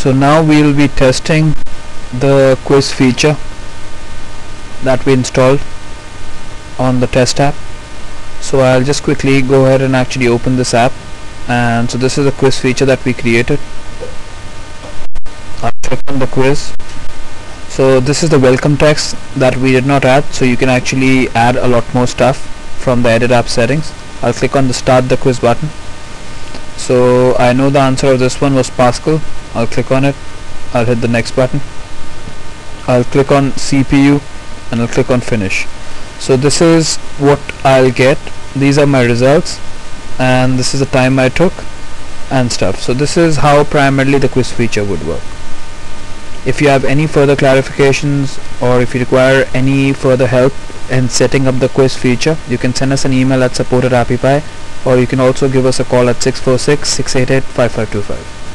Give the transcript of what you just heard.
so now we'll be testing the quiz feature that we installed on the test app. So I'll just quickly go ahead and actually open this app. And so this is the quiz feature that we created. I'll click on the quiz. So this is the welcome text that we did not add. So you can actually add a lot more stuff from the edit app settings. I'll click on the start the quiz button so I know the answer of this one was Pascal. I'll click on it. I'll hit the next button. I'll click on CPU and I'll click on finish. So this is what I'll get. These are my results. And this is the time I took and stuff. So this is how primarily the quiz feature would work. If you have any further clarifications or if you require any further help in setting up the quiz feature. You can send us an email at support at or you can also give us a call at 646 688 5525